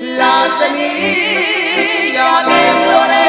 La semilla de flores.